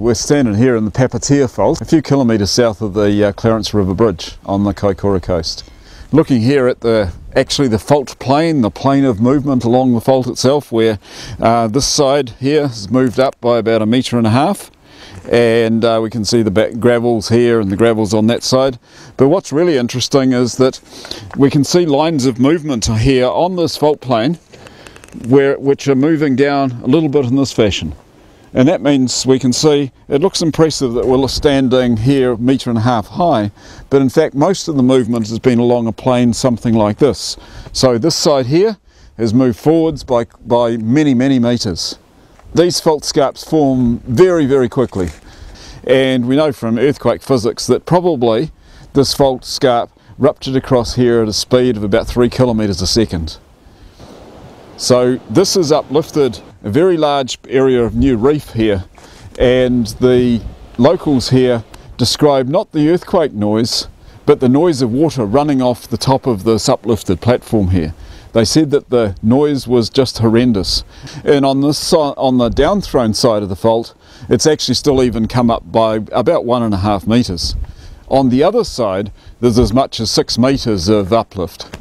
We're standing here in the Papatea Fault, a few kilometres south of the uh, Clarence River Bridge on the Kaikoura coast. Looking here at the actually the fault plane, the plane of movement along the fault itself, where uh, this side here has moved up by about a metre and a half, and uh, we can see the gravels here and the gravels on that side. But what's really interesting is that we can see lines of movement here on this fault plane, where which are moving down a little bit in this fashion and that means we can see it looks impressive that we're standing here a metre and a half high but in fact most of the movement has been along a plane something like this. So this side here has moved forwards by, by many many metres. These fault scarps form very very quickly. And we know from earthquake physics that probably this fault scarp ruptured across here at a speed of about three kilometres a second. So this is uplifted a very large area of new reef here and the locals here describe not the earthquake noise but the noise of water running off the top of this uplifted platform here. They said that the noise was just horrendous. And on this on the downthrown side of the fault, it's actually still even come up by about one and a half metres. On the other side, there's as much as six metres of uplift.